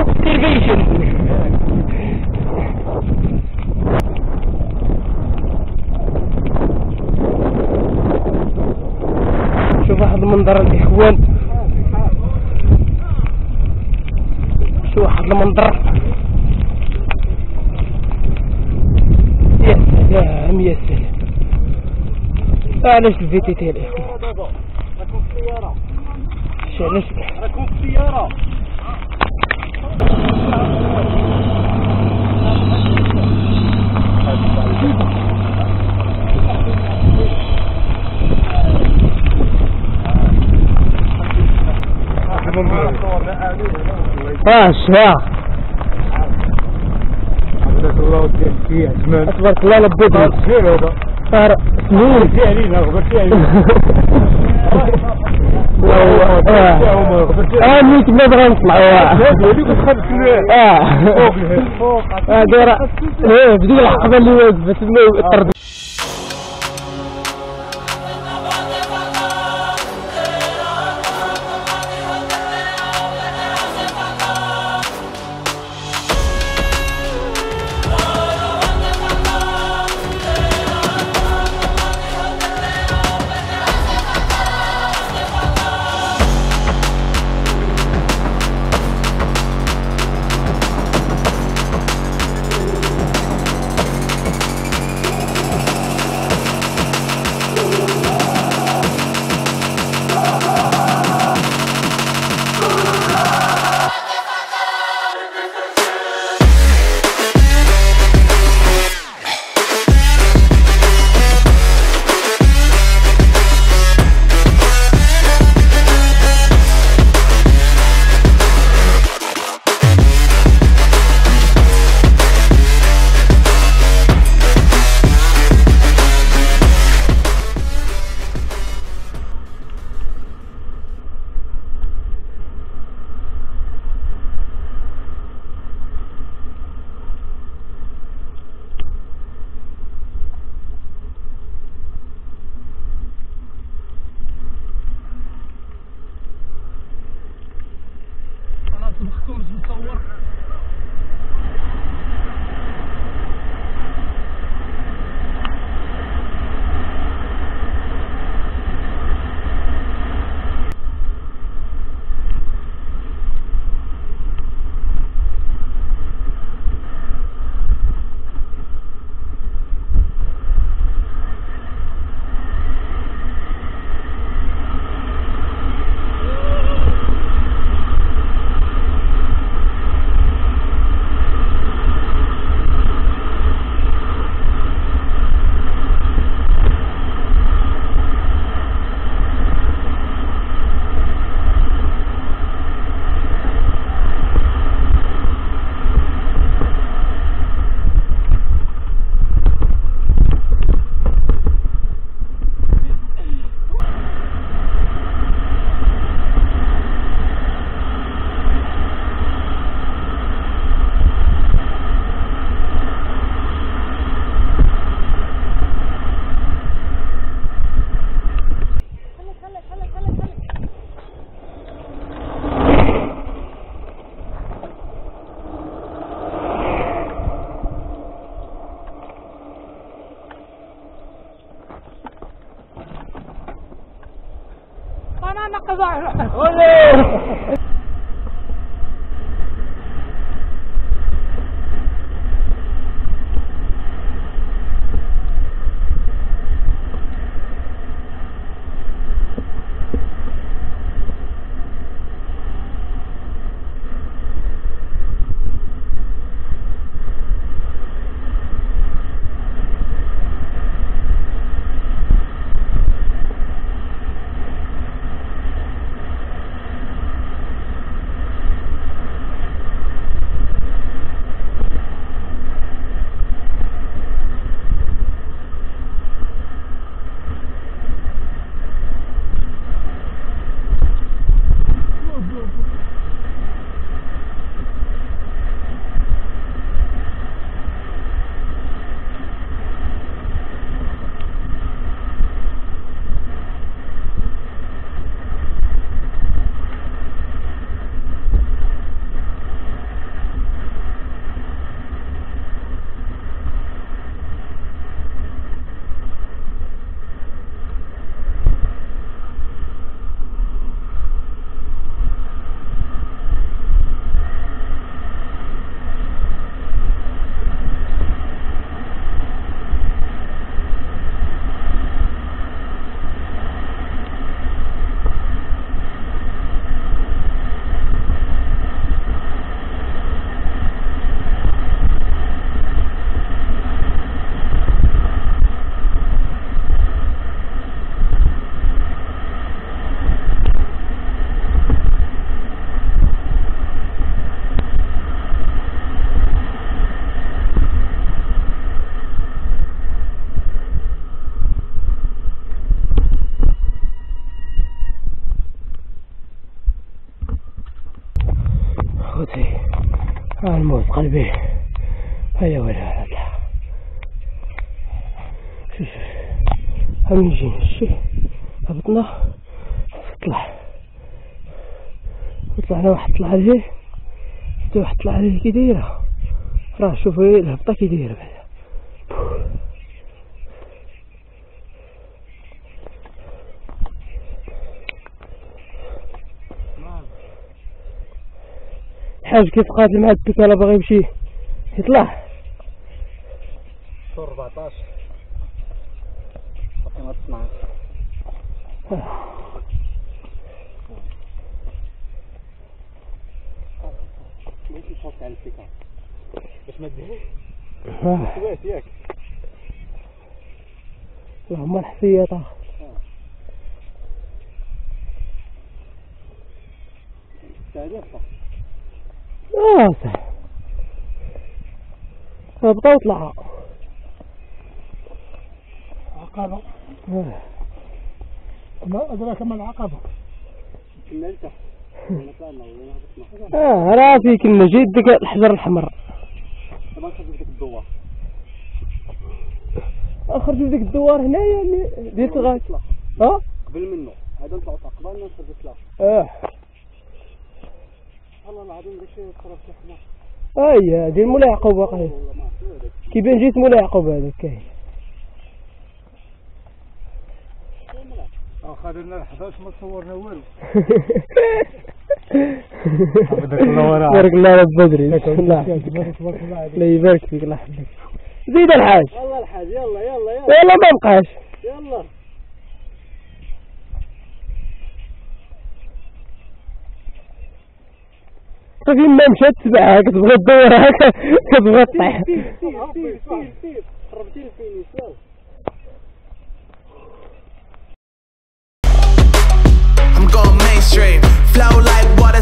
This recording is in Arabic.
observation. شوف واحد المنظر الإخوان. شوف واحد المنظر يا سلام يا سلام. علاش الفيتي تي الإخوان؟ السيارة ش- علاش؟ راكم في السيارة. آه الشفاء بارك الله صار سنين علينا غفرتي علينا آه. ملي كنا بغا نطلعوا آه. آه. دايره في ديك اللحظه اللي واقفة تما الطرد. Olê! قلبي. هيا ولا هذا شوف هم يجي نمشي هبطنا. طلع وطلعنا واحد طلع عليه واحد طلع عليه كي راه شوفي الهبطة كي دايرة. الحاج كيف قاتل مع البيكالا باغي يمشي. يطلع. شهر 14 باقي ما تصنعش ممكن نحط على البيكا باش ما تدهش آه، ياك. اللهم الحسية طاح آه صح هبطة وطلع عقبة. آه. ما أدراك ما العقبة؟ كنا لتحت آه راه فيك المجيد ديك الحجر الحمر. ما نخرج بديك الدوار. اخرج بديك الدوار هنايا اللي ديال الغاز آه؟ قبل منه. هذا نطلعوا قبل ما نخرج آه. والله العظيم داك الشيء صرف شي حمار اي ديال مولاي يعقوب واقع كيبان جيت مولاي يعقوب هذاك كاين اخذنا ال 11 ما صورنا والو. بارك الله رب بدري الله الله يبارك فيك. الله يحفظك. زيد الحاج. يلا الحاج يلا يلا يلا. والله ما بقاش. يلا. فين ما مشات تبعها كتبغى تدور هكا كتبغى تطيح سير سير سير سير سير قربتي للفينيش يلا I'm going mainstream. Flow like water,